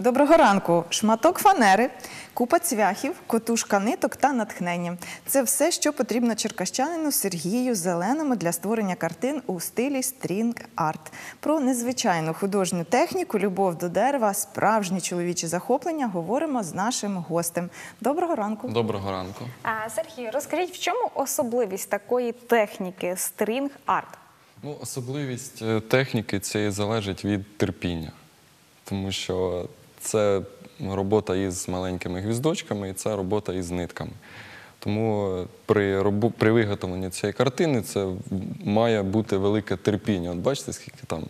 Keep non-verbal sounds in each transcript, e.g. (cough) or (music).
Доброго ранку. Шматок фанери, купа цвяхів, котушка ниток та натхнення. Це все, що потрібно черкащанину Сергію Зеленому для створення картин у стилі стрінг арт. Про незвичайну художню техніку, любов до дерева, справжні чоловічі захоплення говоримо з нашим гостем. Доброго ранку. Доброго ранку. А, Сергій, розкажіть, в чому особливість такої техніки стрінг арт? Ну, особливість е, техніки цієї залежить від терпіння, тому що це робота із маленькими гвіздочками і це робота із нитками. Тому е, при, робо- при виготовленні цієї картини це має бути велике терпіння. От бачите, скільки там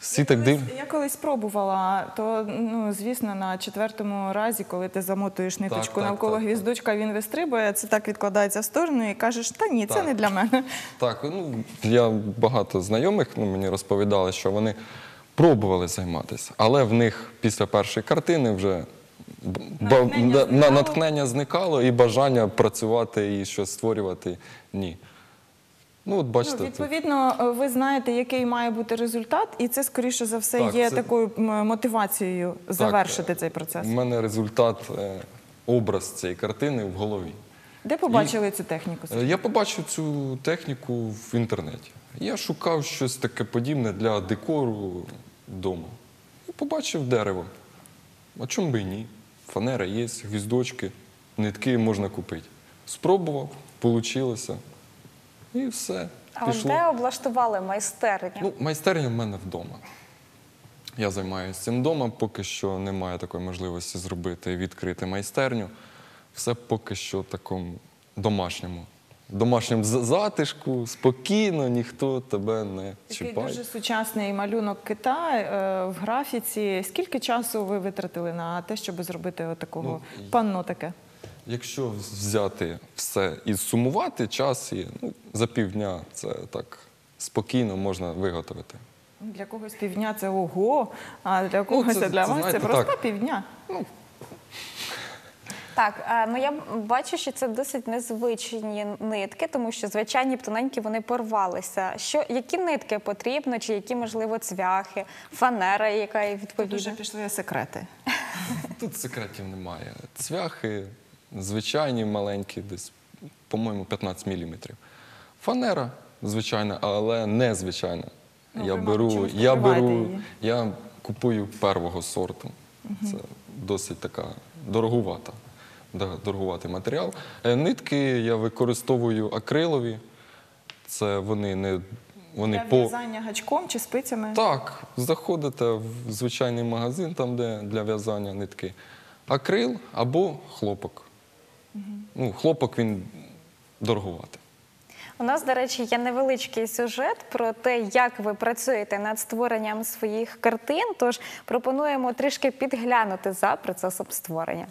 всі так див... Я колись пробувала, то ну звісно, на четвертому разі, коли ти замотуєш ниточку так, навколо так, так. гвіздочка, він вистрибує, це так відкладається в сторону і кажеш, та ні, це не для мене. Так, ну я багато знайомих ну, мені розповідали, що вони пробували займатися, але в них після першої картини вже б- ба- Натхнення зникало? натхнення зникало і бажання працювати і щось створювати ні. Ну, от бачите, Ну, відповідно, ви знаєте, який має бути результат, і це скоріше за все Так, є це- такою мотивацією завершити цей процес. У мене результат, е, образ цієї картини в голові. Де побачили цю техніку? Е, Я побачив цю техніку в інтернеті. Я шукав щось таке подібне для декору вдома. І побачив дерево. А чому би і ні? Фанера є, гвіздочки, нитки можна купити. Спробував, вийшло. І все. А Пішло. де облаштували майстерню? Ну, майстерня в мене вдома. Я займаюся цим вдома, поки що немає такої можливості зробити відкрити майстерню. Все поки що в такому домашньому. Домашньому затишку, спокійно, ніхто тебе не Такий чіпає. дуже сучасний малюнок кита е, в графіці. Скільки часу ви витратили на те, щоб зробити отакого Ну, панно таке? Якщо взяти все і сумувати час, і, ну, за півдня це так спокійно можна виготовити. Для когось півдня це ого, а для когось Ну, це- для вас це знаєте, просто так. півдня. Так, ну я бачу, що це досить незвичні нитки, тому що звичайні тоненькі вони порвалися. Що, які нитки потрібно, чи які, можливо, цвяхи, фанера, яка відповідна? вже пішли секрети. (laughs) Тут секретів немає. Цвяхи звичайні, маленькі, десь, по-моєму, 15 мм. Фанера звичайна, але не звичайна. Ну, я беру, я беру, її. я купую первого сорту. Це досить така дороговата, дороговатий матеріал. Е, Нитки я використовую акрилові. Це вони не вони Для по в'язання гачком чи спицями. так, заходите в звичайний магазин, там, де для в'язання нитки. Акрил або хлопок. Ну, хлопок він дороговатий. У нас, до речі, є невеличкий сюжет про те, як ви працюєте над створенням своїх картин. Тож пропонуємо трішки підглянути за процесом створення.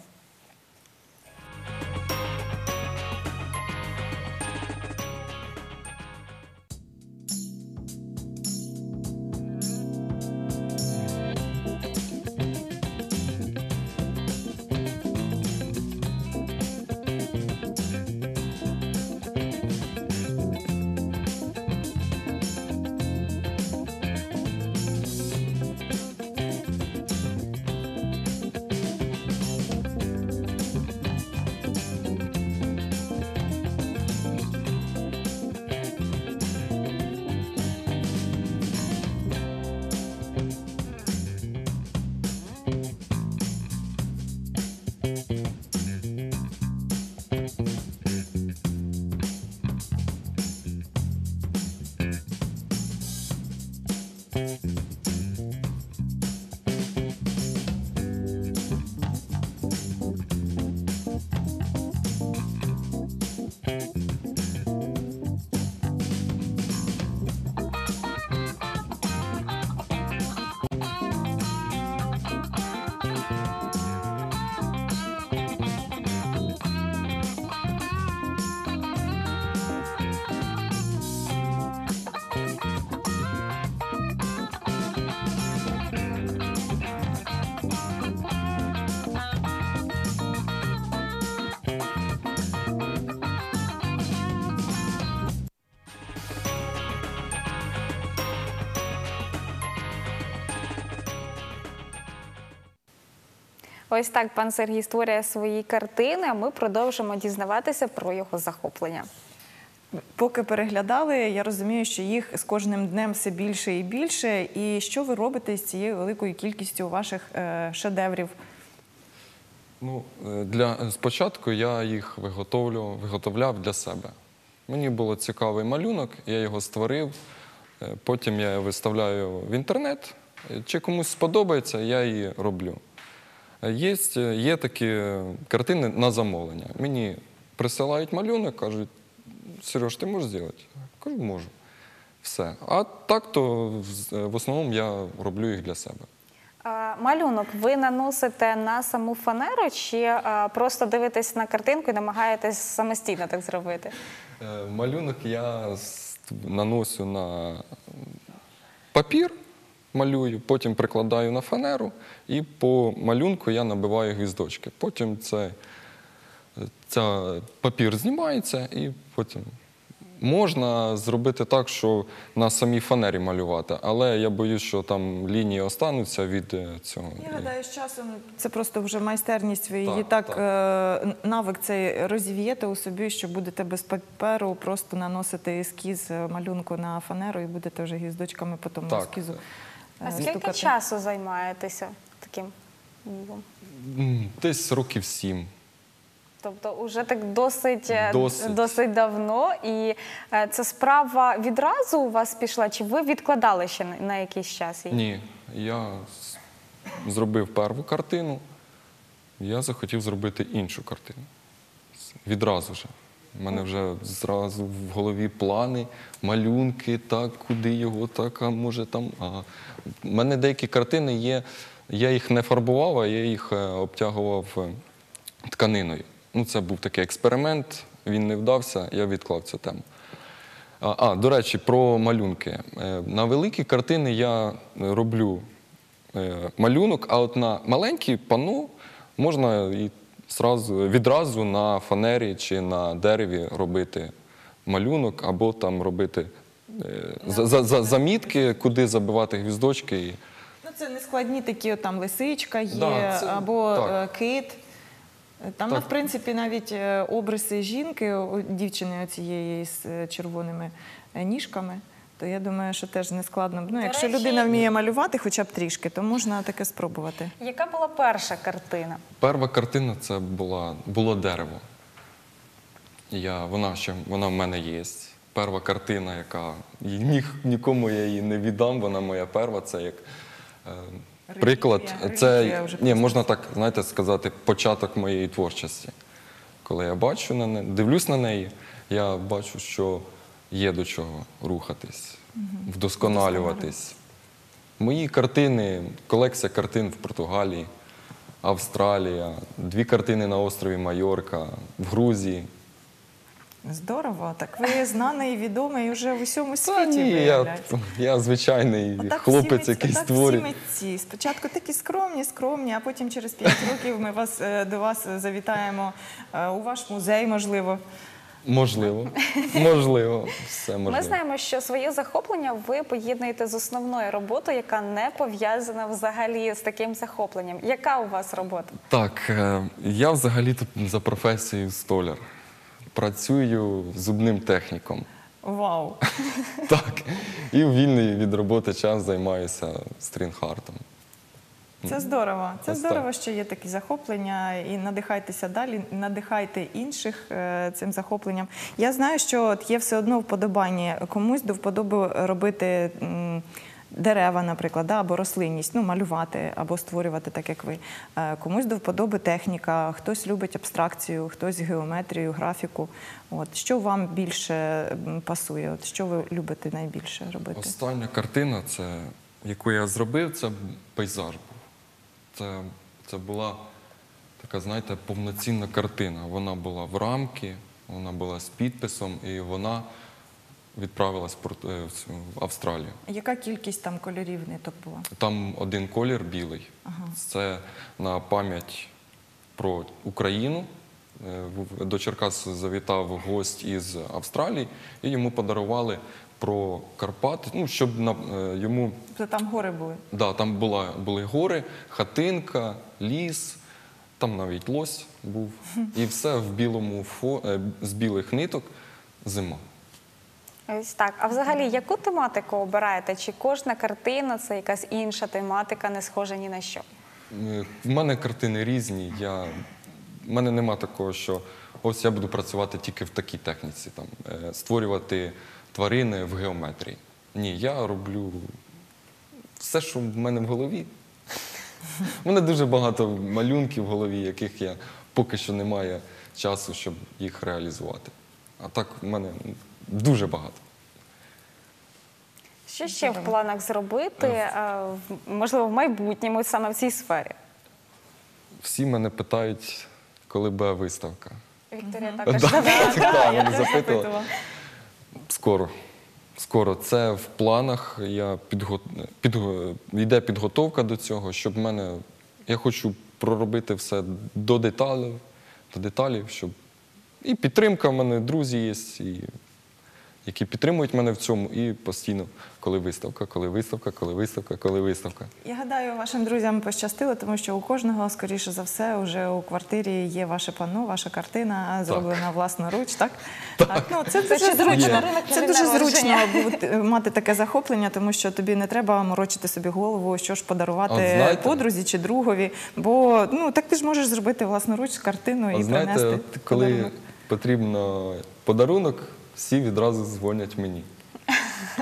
Ось так пан Сергій створює свої картини, а ми продовжимо дізнаватися про його захоплення. Поки переглядали, я розумію, що їх з кожним днем все більше і більше. І що ви робите з цією великою кількістю ваших е, шедеврів? Ну, е, для, спочатку я їх виготовлю, виготовляв для себе. Мені було цікавий малюнок, я його створив. Е, Потім я виставляю в інтернет. Чи комусь сподобається, я її роблю. Е, Є, є такі картини на замовлення. Мені присилають малюнок, кажуть, Сереж, ти можеш зробити? Я Кажу, можу. Все. А так то в- в основному я роблю їх для себе. А, Малюнок ви наносите на саму фанеру чи а, просто дивитесь на картинку і намагаєтесь самостійно так зробити? Е, Малюнок я наносю на папір, малюю, потім прикладаю на фанеру, і по малюнку я набиваю гвіздочки. Потім це, ця папір знімається, і потім можна зробити так, що на самій фанері малювати, але я боюсь, що там лінії остануться від е, цього. Я гадаю, з часом це просто вже майстерність. Ви її Так, так, е, навик цей розів'єте у собі, що будете без паперу просто наносити ескіз е, малюнку на фанеру і будете вже гіздочками по тому Так. ескізу. А скільки стукати. часу займаєтеся таким? ділом? Десь років сім. Тобто, уже так досить, е, Досить. досить давно. І е, ця справа відразу у вас пішла, чи ви відкладали ще на, на якийсь час її? Ні, я зробив першу картину, я захотів зробити іншу картину. Відразу ж. У мене вже зразу в голові плани, малюнки, так, куди його, так, а може там. У мене деякі картини є, я їх не фарбував, а я їх е, обтягував е, тканиною. Ну, це був такий експеримент, він не вдався, я відклав цю тему. А, а, до речі, про малюнки. Е, На великі картини я роблю малюнок, а от на маленькі панно можна і зразу, відразу на фанері чи на дереві робити малюнок, або там робити е, за, за, за, замітки, куди забивати гвіздочки. І... Ну, це не складні такі, от там лисичка є, Да, це- або так. е, кит. Там, Так. в принципі, навіть е, обриси жінки, дівчини цієї з червоними ніжками. То я думаю, що теж не складно. Ну, До якщо речі- людина вміє малювати хоча б трішки, то можна таке спробувати. Яка була перша картина? Перша картина це була, було дерево. Я, вона, ще, вона в мене є. Перша картина, яка і ні, нікому я її не віддам, вона моя перша. Це як е, приклад. Це вже ні, можна так знаєте, сказати, початок моєї творчості. Коли я бачу на неї, дивлюсь на неї, я бачу, що є до чого рухатись, вдосконалюватись. Мої картини, колекція картин в Португалії, Австралія, дві картини на острові Майорка, в Грузії. Здорово. Так ви знаний відомий вже в усьому світі. ні, я, я звичайний Отак хлопець, всі який створює. Всі митці. Спочатку такі скромні, скромні, а потім через 5 років ми вас е, до вас завітаємо е, у ваш музей, можливо. Можливо, (laughs) можливо, все можливо. Ми знаємо, що своє захоплення ви поєднуєте з основною роботою, яка не пов'язана взагалі з таким захопленням. Яка у вас робота? Так, е, я взагалі за професією столяр. Працюю зубним техніком. Вау! (laughs) Так. І в вільний від роботи час займаюся стрінг-артом. Це здорово. Це Ось здорово, так. що є такі захоплення, і надихайтеся далі, надихайте інших е, цим захопленням. Я знаю, що от є все одно вподобання комусь до вподоби робити. м, Дерева, наприклад, да, або рослинність, ну малювати або створювати так, як ви. Е, Комусь до вподоби техніка, хтось любить абстракцію, хтось геометрію, графіку. От що вам більше пасує? От що ви любите найбільше робити? Остання картина, це, яку я зробив, це пейзаж був. Це, це була така, знаєте, повноцінна картина. Вона була в рамки, вона була з підписом, і вона відправилась в е, Австралію. Яка кількість там кольорів ниток була? Там один колір білий. Це на пам'ять про Україну. Е, До Черкас завітав гость із Австралії і йому подарували про Карпати, ну, щоб на, е, йому Тобто там гори були. Да, там була, були гори, хатинка, ліс, Там навіть лось був. І все в білому фо... е, з білих ниток зима. Ось так. А взагалі, яку тематику обираєте? Чи кожна картина це якась інша тематика, не схожа ні на що? Е, В мене картини різні. Я... В мене нема такого, що ось я буду працювати тільки в такій техніці, там, е, створювати тварини в геометрії. Ні, я роблю все, що в мене в голові. У мене дуже багато малюнків в голові, яких я поки що не маю часу, щоб їх реалізувати. А так в мене дуже багато. Що ще в планах зробити, е, можливо, в майбутньому саме в цій сфері? Всі мене питають, коли буде виставка. Вікторія також так, мене запитували. Скоро. Скоро. Це в планах. Я підго... підго... Йде підготовка до цього, щоб в мене. Я хочу проробити все до деталів, до деталів, щоб. І підтримка в мене, друзі є, і... які підтримують мене в цьому, і постійно, коли виставка, коли виставка, коли виставка, коли виставка. Я гадаю, вашим друзям пощастило, тому що у кожного, скоріше за все, вже у квартирі є ваше панно, ваша картина зроблена власноруч, так? Так. Ну, це дуже зручно. Це дуже зручно мати таке захоплення, тому що тобі не треба морочити собі голову, що ж подарувати знаєте- подрузі чи другові. Бо ну так ти ж можеш зробити власноруч картину і знаєте, принести. от коли подарунок. потрібно подарунок, всі відразу дзвонять мені.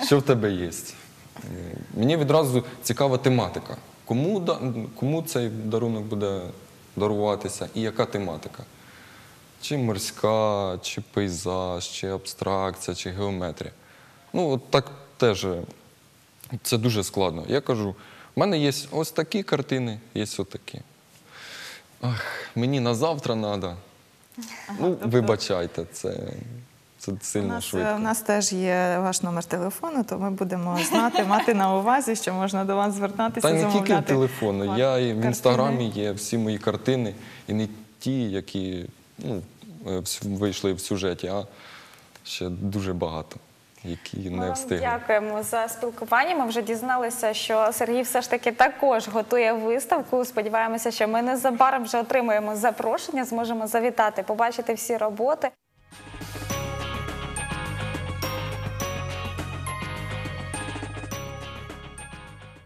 Що в тебе є? Е, Мені відразу цікава тематика. Кому, кому цей дарунок буде даруватися і яка тематика? Чи морська, чи пейзаж, чи абстракція, чи геометрія. Ну, от так теж е, це дуже складно. Я кажу, в мене є ось такі картини, є отакі. Ах, мені на завтра треба. ну, вибачайте, це, це У сильно нас, швидко. е, у нас теж є ваш номер телефону, то ми будемо знати, мати на увазі, що можна до вас звертатися. Та не замовляти тільки телефону. Я і в інстаграмі є всі мої картини, і не ті, які ну, е, вийшли в сюжеті, а ще дуже багато, які не встигли. дякуємо за спілкування. Ми вже дізналися, що Сергій все ж таки також готує виставку. Сподіваємося, що ми незабаром вже отримаємо запрошення, зможемо завітати, побачити всі роботи.